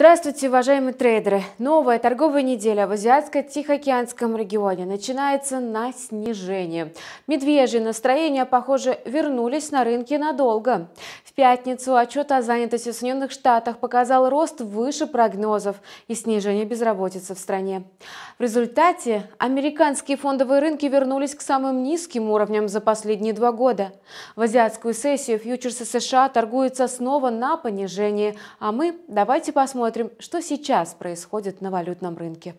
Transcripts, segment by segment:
Здравствуйте, уважаемые трейдеры! Новая торговая неделя в Азиатско-Тихоокеанском регионе начинается на снижение. Медвежьи настроения, похоже, вернулись на рынке надолго. В пятницу отчет о занятости в Соединенных Штатах показал рост выше прогнозов и снижение безработицы в стране. В результате американские фондовые рынки вернулись к самым низким уровням за последние два года. В азиатскую сессию фьючерсы США торгуются снова на понижение, а мы давайте посмотрим, посмотрим, что сейчас происходит на валютном рынке.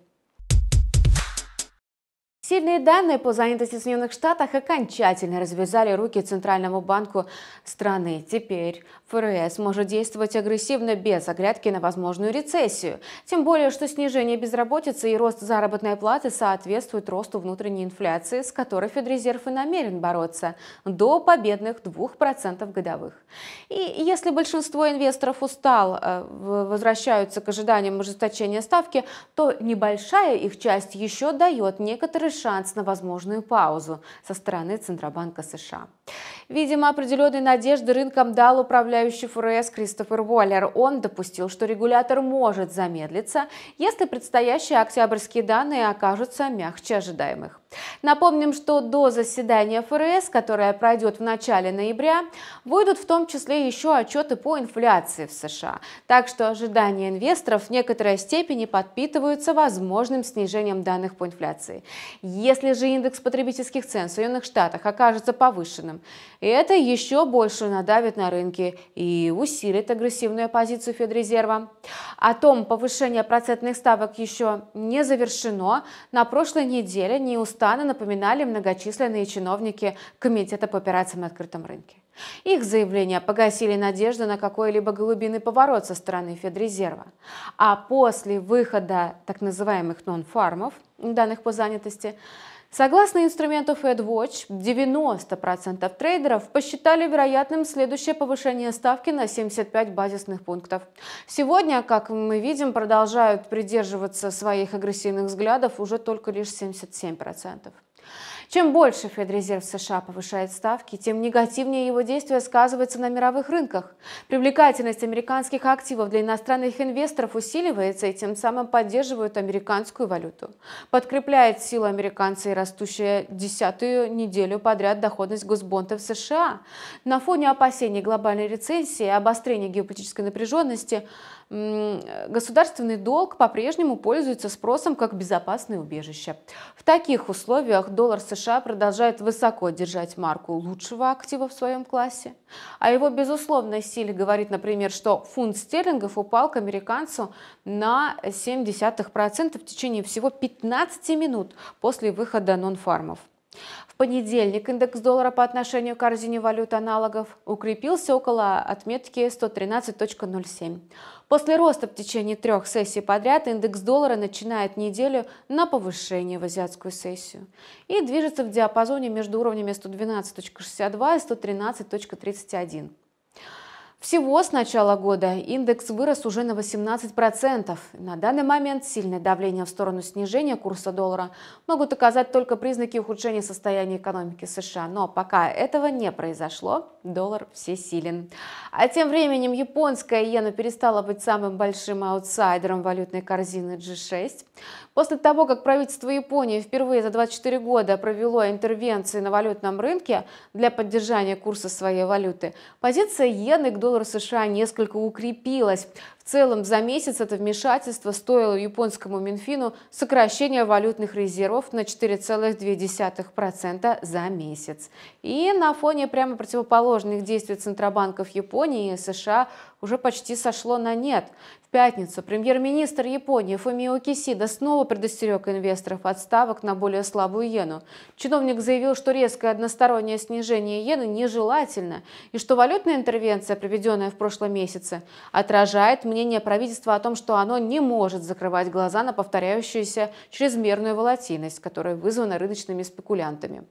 Сильные данные по занятости в Соединенных Штатах окончательно развязали руки Центральному банку страны. Теперь ФРС может действовать агрессивно без оглядки на возможную рецессию. Тем более, что снижение безработицы и рост заработной платы соответствуют росту внутренней инфляции, с которой Федрезерв и намерен бороться до победных 2% годовых. И если большинство инвесторов устал, э, возвращаются к ожиданиям ужесточения ставки, то небольшая их часть еще дает некоторые шанс на возможную паузу со стороны Центробанка США. Видимо, определенные надежды рынком дал управляющий ФРС Кристофер Уоллер. Он допустил, что регулятор может замедлиться, если предстоящие октябрьские данные окажутся мягче ожидаемых. Напомним, что до заседания ФРС, которое пройдет в начале ноября, выйдут в том числе еще отчеты по инфляции в США. Так что ожидания инвесторов в некоторой степени подпитываются возможным снижением данных по инфляции. Если же индекс потребительских цен в Соединенных Штатах окажется повышенным, это еще больше надавит на рынки и усилит агрессивную позицию Федрезерва. О том, повышение процентных ставок еще не завершено, на прошлой неделе неустанно напоминали многочисленные чиновники Комитета по операциям на открытом рынке. Их заявления погасили надежду на какой-либо глубинный поворот со стороны Федрезерва. А после выхода так называемых нон-фармов, данных по занятости, Согласно инструменту FedWatch, 90% трейдеров посчитали вероятным следующее повышение ставки на 75 базисных пунктов. Сегодня, как мы видим, продолжают придерживаться своих агрессивных взглядов уже только лишь 77%. Чем больше Федрезерв США повышает ставки, тем негативнее его действие сказывается на мировых рынках. Привлекательность американских активов для иностранных инвесторов усиливается и тем самым поддерживает американскую валюту. Подкрепляет силу американца и растущая десятую неделю подряд доходность госбонтов США. На фоне опасений глобальной рецессии и обострения геополитической напряженности государственный долг по-прежнему пользуется спросом как безопасное убежище. В таких условиях доллар США продолжает высоко держать марку лучшего актива в своем классе. О его безусловной силе говорит, например, что фунт стерлингов упал к американцу на 0,7% в течение всего 15 минут после выхода нон-фармов. В понедельник индекс доллара по отношению к корзине валют аналогов укрепился около отметки 113.07. После роста в течение трех сессий подряд индекс доллара начинает неделю на повышение в азиатскую сессию и движется в диапазоне между уровнями 112.62 и 113.31. Всего с начала года индекс вырос уже на 18%. На данный момент сильное давление в сторону снижения курса доллара могут оказать только признаки ухудшения состояния экономики США. Но пока этого не произошло, доллар всесилен. А тем временем японская иена перестала быть самым большим аутсайдером валютной корзины G6. После того, как правительство Японии впервые за 24 года провело интервенции на валютном рынке для поддержания курса своей валюты, позиция иены к доллару США несколько укрепилась. Целом за месяц это вмешательство стоило японскому Минфину сокращения валютных резервов на 4,2% за месяц. И на фоне прямо противоположных действий Центробанков Японии и США уже почти сошло на нет. В пятницу премьер-министр Японии Фумио Кисида снова предостерег инвесторов от ставок на более слабую иену. Чиновник заявил, что резкое одностороннее снижение иены нежелательно и что валютная интервенция, проведенная в прошлом месяце, отражает мнение правительства о том, что оно не может закрывать глаза на повторяющуюся чрезмерную волатильность, которая вызвана рыночными спекулянтами.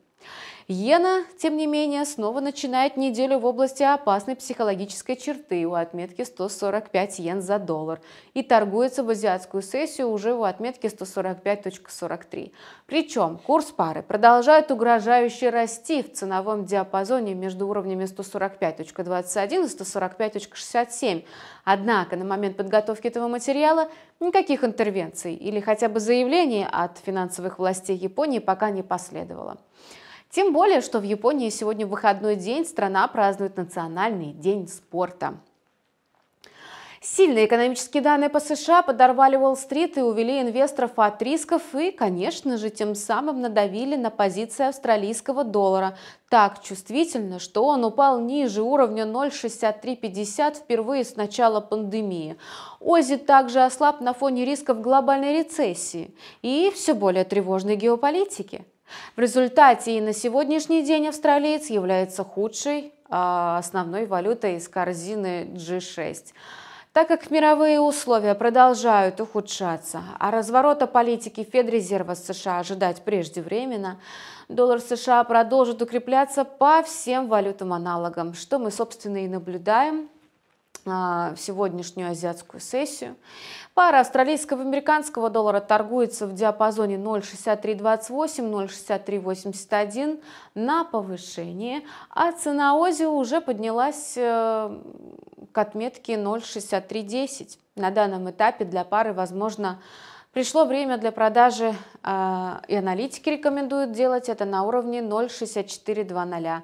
Иена, тем не менее, снова начинает неделю в области опасной психологической черты у отметки 145 йен за доллар и торгуется в азиатскую сессию уже у отметки 145.43. Причем курс пары продолжает угрожающе расти в ценовом диапазоне между уровнями 145.21 и 145.67. Однако на момент подготовки этого материала никаких интервенций или хотя бы заявлений от финансовых властей Японии пока не последовало. Тем более, что в Японии сегодня выходной день, страна празднует Национальный день спорта. Сильные экономические данные по США подорвали Уолл-стрит и увели инвесторов от рисков и, конечно же, тем самым надавили на позиции австралийского доллара так чувствительно, что он упал ниже уровня 0,6350 впервые с начала пандемии. Ози также ослаб на фоне рисков глобальной рецессии и все более тревожной геополитики. В результате и на сегодняшний день австралиец является худшей а, основной валютой из корзины G6. Так как мировые условия продолжают ухудшаться, а разворота политики Федрезерва США ожидать преждевременно, доллар США продолжит укрепляться по всем валютам аналогам, что мы, собственно, и наблюдаем в сегодняшнюю азиатскую сессию. Пара австралийского и американского доллара торгуется в диапазоне 0,6328-0,6381 на повышение, а цена ОЗИ уже поднялась э, к отметке 0,6310. На данном этапе для пары, возможно, пришло время для продажи, а, и аналитики рекомендуют делать это на уровне 0,6420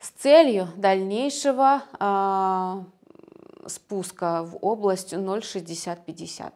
с целью дальнейшего а, спуска в область 0,6050.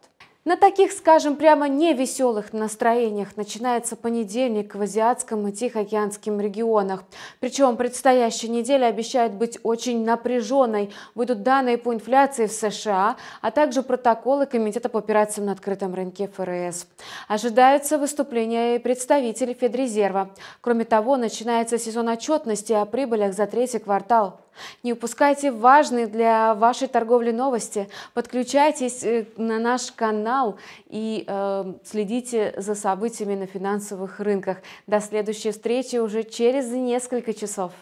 На таких, скажем, прямо невеселых настроениях начинается понедельник в азиатском и тихоокеанском регионах. Причем предстоящая неделя обещает быть очень напряженной. Будут данные по инфляции в США, а также протоколы Комитета по операциям на открытом рынке ФРС. Ожидаются выступления представителей Федрезерва. Кроме того, начинается сезон отчетности о прибылях за третий квартал. Не упускайте важные для вашей торговли новости. Подключайтесь э, на наш канал и э, следите за событиями на финансовых рынках. До следующей встречи уже через несколько часов.